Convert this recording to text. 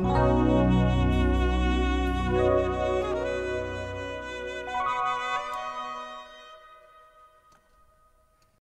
Música